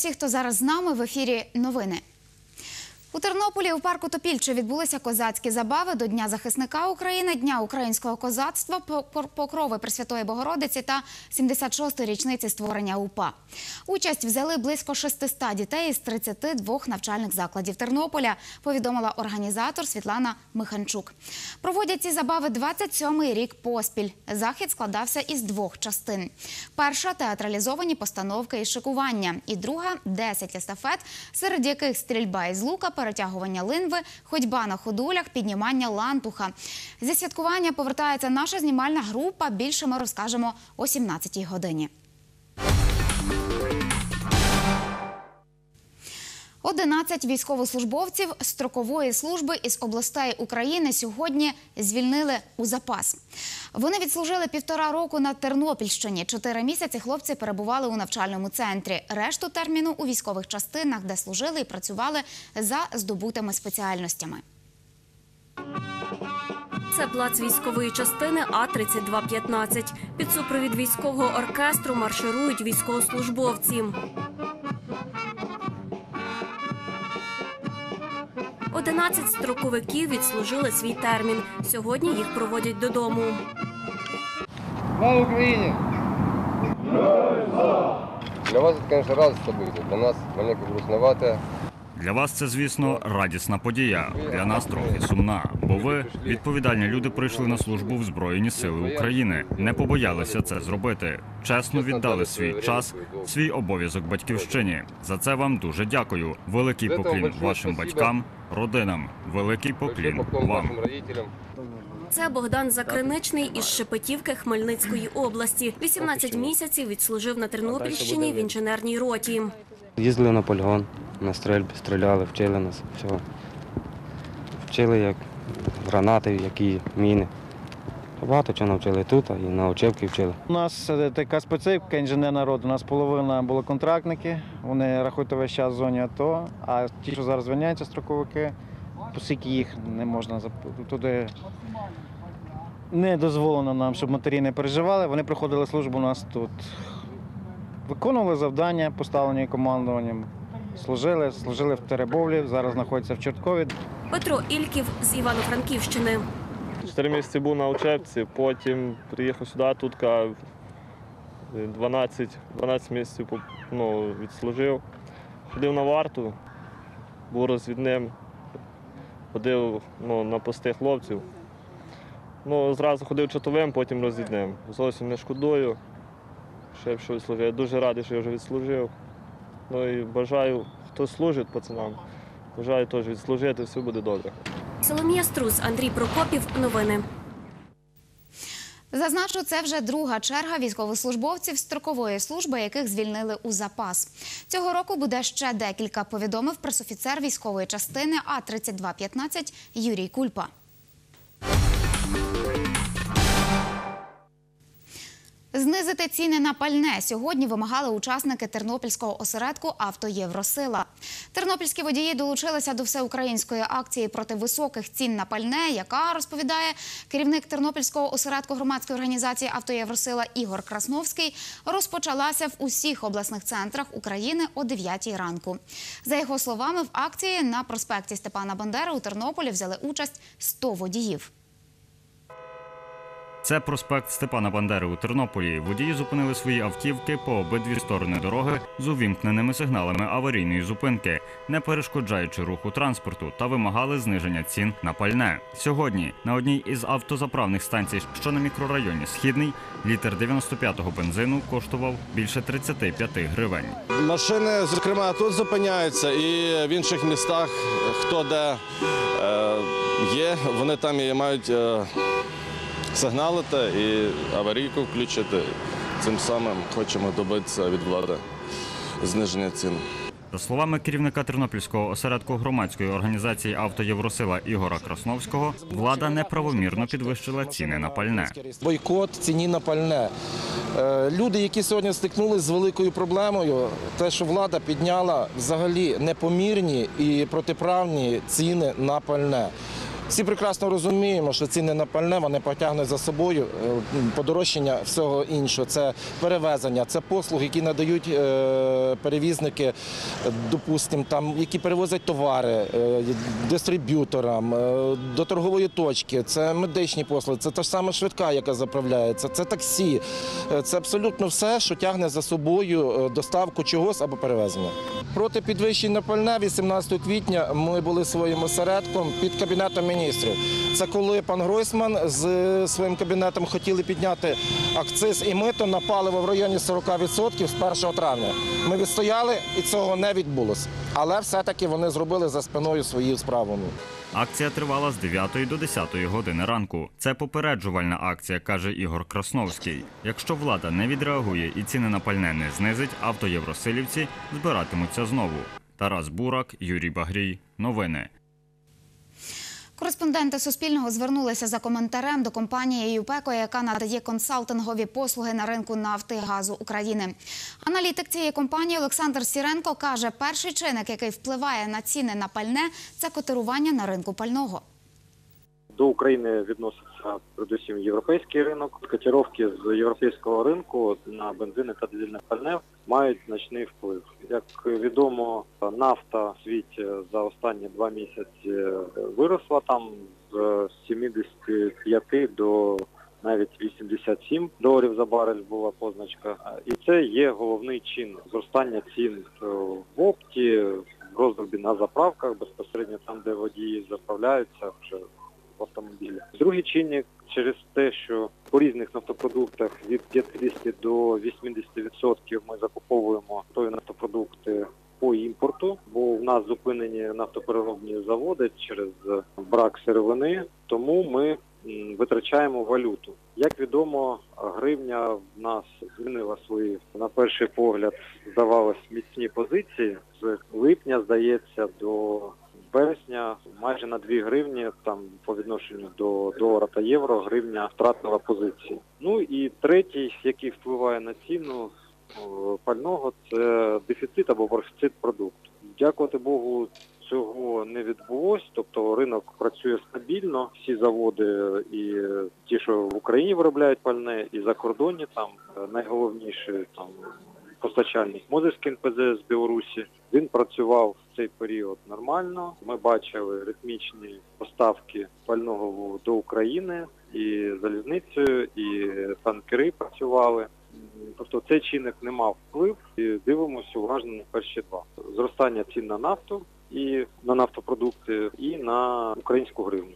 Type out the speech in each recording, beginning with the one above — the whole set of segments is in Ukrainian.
Усіх, хто зараз з нами в ефірі новини. У Тернополі у парку Топільче відбулися козацькі забави до Дня захисника України, Дня українського козацтва, Пок- покрови Пресвятої Богородиці та 76-ї річниці створення УПА. Участь взяли близько 600 дітей із 32 навчальних закладів Тернополя, повідомила організатор Світлана Миханчук. Проводять ці забави 27-й рік поспіль. Захід складався із двох частин. Перша театралізовані постановки і шикування, і друга 10 естафет, серед яких стрільба із лука, перетягування линви, ходьба на ходулях, піднімання лантуха. Зі святкування повертається наша знімальна група. Більше ми розкажемо о 17-й годині. 11 військовослужбовців строкової служби із областей України сьогодні звільнили у запас. Вони відслужили півтора року на Тернопільщині. Чотири місяці хлопці перебували у навчальному центрі. Решту терміну у військових частинах, де служили і працювали за здобутими спеціальностями. Це плац військової частини А-3215. Під супровід військового оркестру марширують військовослужбовці. Одинадцять строковиків відслужили свій термін. Сьогодні їх проводять додому. Слава Україні! Для вас це, звісно, радість. Для нас маленько грустновато. Для вас це, звісно, радісна подія. Для нас трохи сумна. Бо ви, відповідальні люди, прийшли на службу в Збройні Сили України. Не побоялися це зробити. Чесно віддали свій час, свій обов'язок батьківщині. За це вам дуже дякую. Великий поклін вашим батькам, родинам. Великий поклін вам. Це Богдан Закриничний із Шепетівки Хмельницької області. 18 місяців відслужив на Тернопільщині в інженерній роті. Їздили на полігон, на стрельбі, стріляли, вчили нас всього. Вчили як гранати, які міни. Багато чого навчили тут, і на очівки вчили. У нас е, така специфіка інженерна рода. У нас половина було контрактники, вони рахують весь час в зоні АТО, а ті, що зараз звільняються строковики, оскільки їх не можна туди. Не дозволено нам, щоб матері не переживали. Вони проходили службу у нас тут. Виконували завдання, поставлені командуванням. Служили, служили в Теребовлі, зараз знаходяться в Чорткові. Петро Ільків з Івано-Франківщини. Чотири місяці був на учебці, потім приїхав сюди, тут 12, 12 місяців ну, відслужив. Ходив на варту, був розвідним, ходив ну, на пости хлопців. Ну, зразу ходив чотовим, потім розвідним. Зовсім не шкодую, що я пішов відслужив. Я дуже радий, що я вже відслужив. Ну і бажаю, хто служить пацанам, бажаю теж відслужити, все буде добре. Соломія Струс, Андрій Прокопів. Новини. Зазначу, це вже друга черга військовослужбовців строкової служби, яких звільнили у запас. Цього року буде ще декілька. Повідомив пресофіцер військової частини А 3215 Юрій Кульпа. Знизити ціни на пальне сьогодні вимагали учасники тернопільського осередку «Автоєвросила». Тернопільські водії долучилися до всеукраїнської акції проти високих цін на пальне, яка розповідає керівник тернопільського осередку громадської організації «Автоєвросила» Ігор Красновський. Розпочалася в усіх обласних центрах України о 9 ранку. За його словами, в акції на проспекті Степана Бандери у Тернополі взяли участь 100 водіїв. Це проспект Степана Бандери у Тернополі. Водії зупинили свої автівки по обидві сторони дороги з увімкненими сигналами аварійної зупинки, не перешкоджаючи руху транспорту, та вимагали зниження цін на пальне. Сьогодні на одній із автозаправних станцій, що на мікрорайоні Східний, літр 95-го бензину коштував більше 35 гривень. Машини, зокрема, тут зупиняються, і в інших містах, хто де е, є, вони там і мають е, сигналити і аварійку включити. Цим самим хочемо добитися від влади зниження цін. За словами керівника Тернопільського осередку громадської організації «Автоєвросила» Ігора Красновського, влада неправомірно підвищила ціни на пальне. бойкот ціні на пальне. Е, Люди, які сьогодні стикнулися з великою проблемою, те, що влада підняла взагалі непомірні і протиправні ціни на пальне. Всі прекрасно розуміємо, що ціни на пальне вони потягнуть за собою е, подорожчання всього іншого. Це перевезення, це послуги, які надають е, перевізники, е, допустимо, там, які перевозять товари дистриб'юторам до торгової точки. Це медичні послуги, це та ж сама швидка, яка заправляється, це таксі. Це абсолютно все, що тягне за собою доставку чогось або перевезення. Проти підвищень на пальне 18 квітня ми були своїм осередком під кабінетом міністрів. Це коли пан Гройсман з своїм кабінетом хотіли підняти акциз і мито на паливо в районі 40% з 1 травня. Ми відстояли і цього не відбулося. Але все-таки вони зробили за спиною свої справи. Акція тривала з 9 до 10 години ранку. Це попереджувальна акція, каже Ігор Красновський. Якщо влада не відреагує і ціни на пальне не знизить, автоєвросилівці збиратимуться знову. Тарас Бурак, Юрій Багрій. Новини. Кореспонденти Суспільного звернулися за коментарем до компанії ЮПЕКО, яка надає консалтингові послуги на ринку нафти і газу України. Аналітик цієї компанії Олександр Сіренко каже, перший чинник, який впливає на ціни на пальне, це котирування на ринку пального. До України відноситься передусім європейський ринок. Котировки з європейського ринку на бензини та дизельне пальне мають значний вплив. Як відомо, нафта в світі за останні два місяці виросла там з 75 до навіть 87 доларів за барель була позначка. І це є головний чинник зростання цін е, в опті, в розробі на заправках, безпосередньо там, де водії заправляються вже в автомобілі. Другий чинник через те, що по різних нафтопродуктах від 50 до 80% ми закуповуємо той нафтопродукти по імпорту, бо в нас зупинені нафтопереробні заводи через брак сировини, тому ми витрачаємо валюту. Як відомо, гривня в нас змінила свої на перший погляд здавалось міцні позиції. З липня здається до вересня майже на 2 гривні там по відношенню до долара та євро гривня втратила позиції. Ну і третій, який впливає на ціну пального, це дефіцит або профіцит продукту. Дякувати Богу, цього не відбулось. Тобто ринок працює стабільно. Всі заводи і ті, що в Україні виробляють пальне, і за кордоні там е, найголовніші там постачальник Мозирський НПЗ з Білорусі. Він працював в цей період нормально. Ми бачили ритмічні поставки пального до України і залізницею, і танкери працювали. Тобто цей чинник не мав вплив і дивимося уважно на перші два: зростання цін на нафту і на нафтопродукти, і на українську гривню.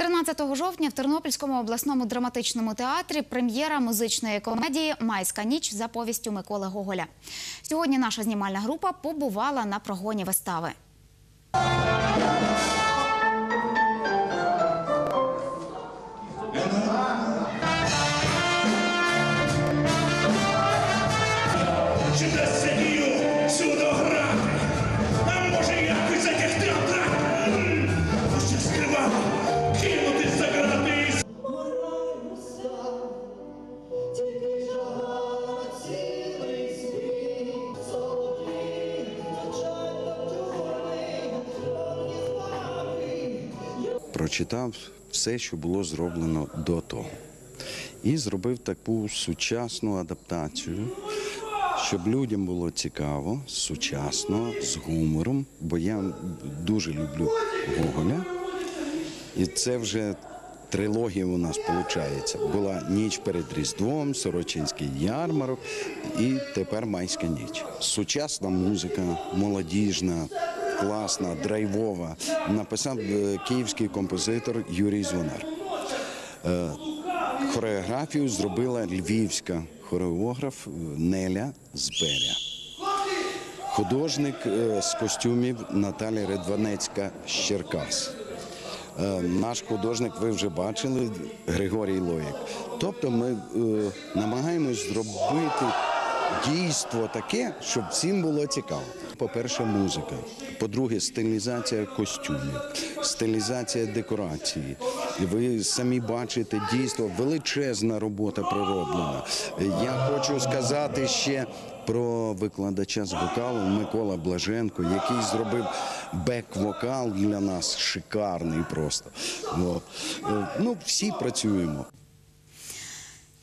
13 жовтня в Тернопільському обласному драматичному театрі прем'єра музичної комедії Майська ніч за повістю Миколи Гоголя. Сьогодні наша знімальна група побувала на прогоні вистави. Прочитав все, що було зроблено до того. І зробив таку сучасну адаптацію, щоб людям було цікаво, сучасно, з гумором, бо я дуже люблю Гоголя. І це вже трилогія у нас виходить. Була ніч перед Різдвом, Сорочинський ярмарок і тепер майська ніч. Сучасна музика, молодіжна, класна, драйвова. Написав е, київський композитор Юрій Звонар. Е, Хореографію зробила львівська хореограф Неля Зберя. Художник е, з костюмів Наталя Редванецька з Черкас. Наш художник ви вже бачили Григорій Лоїк. Тобто ми намагаємось зробити дійство таке, щоб всім було цікаво. По-перше, музика. По-друге, стилізація костюмів, стилізація декорації. Ви самі бачите дійство, величезна робота пророблена. Я хочу сказати ще про викладача з вокалу Микола Блаженко, який зробив бек-вокал для нас шикарний просто. Е, Ну, всі працюємо.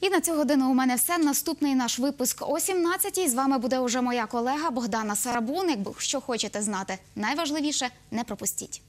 І на цю годину у мене все. Наступний наш випуск о 17-й. З вами буде уже моя колега Богдана Сарабун. Якби що хочете знати, найважливіше не пропустіть.